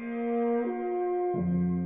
Música